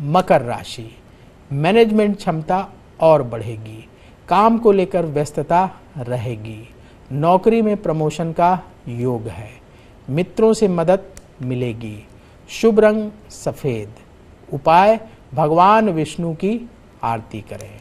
मकर राशि। मैनेजमेंट क्षमता और बढ़ेगी। काम को लेकर व्यस्तता रहेगी। नौकरी में प्रमोशन का योग है। मित्रों से मदद मिलेगी। शुभ रंग सफ़ेद। उपाय, भगवान विष्णु की आरती करें।